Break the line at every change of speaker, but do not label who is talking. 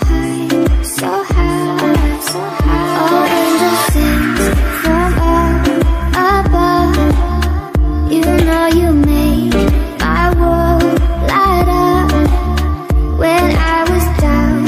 heart